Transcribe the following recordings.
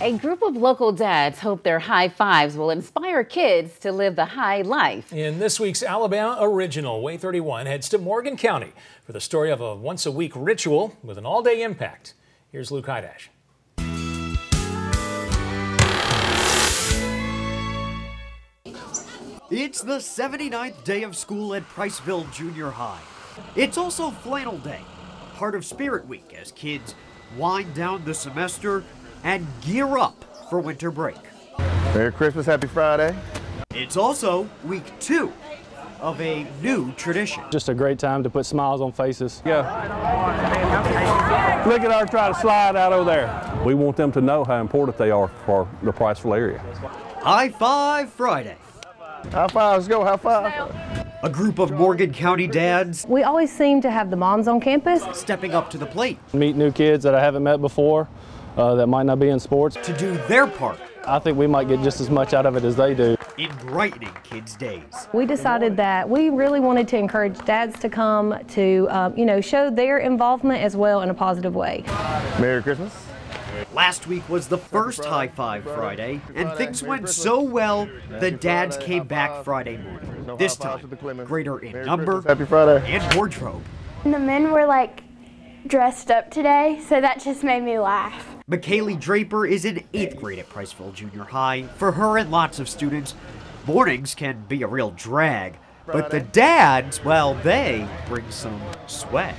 A group of local dads hope their high fives will inspire kids to live the high life. In this week's Alabama Original, WAAY 31 heads to Morgan County for the story of a once a week ritual with an all day impact. Here's Luke Hydash. It's the 79th day of school at Priceville Junior High. It's also Flannel Day, part of Spirit Week as kids wind down the semester and gear up for winter break. Merry Christmas, Happy Friday. It's also week two of a new tradition. Just a great time to put smiles on faces. Yeah. Look at our try to slide out over there. We want them to know how important they are for the Priceville area. High Five Friday. High five, let's go, high five. A group of Morgan County dads We always seem to have the moms on campus. stepping up to the plate Meet new kids that I haven't met before uh, that might not be in sports. to do their part I think we might get just as much out of it as they do. in brightening kids' days. We decided that we really wanted to encourage dads to come to, um, you know, show their involvement as well in a positive way. Merry Christmas. Last week was the first High Five Friday, and things went so well, the dads came back Friday morning. This time, greater in number Happy Friday. and wardrobe. The men were like dressed up today, so that just made me laugh. McKaylee Draper is in eighth grade at Priceville Junior High. For her and lots of students, mornings can be a real drag, but the dads, well, they bring some swag.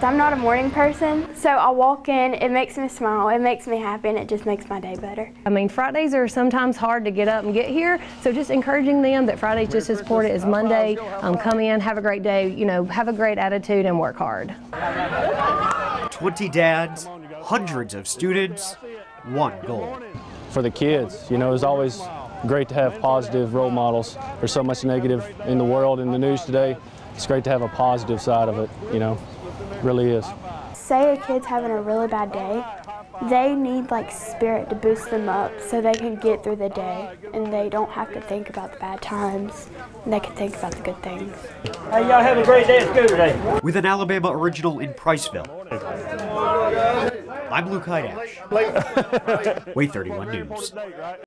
I'm not a morning person, so I walk in, it makes me smile, it makes me happy, and it just makes my day better. I mean, Fridays are sometimes hard to get up and get here, so just encouraging them that Friday's just as important as Monday. Um, come in, have a great day, you know, have a great attitude and work hard. 20 dads, hundreds of students, one goal. For the kids, you know, it's always great to have positive role models. There's so much negative in the world, in the news today. It's great to have a positive side of it, you know, it really is. Say a kid's having a really bad day, they need like spirit to boost them up so they can get through the day and they don't have to think about the bad times. They can think about the good things. Hey, y'all have a great day at school today. With an Alabama original in Priceville. I'm Luke Hydash. WAAY 31 News.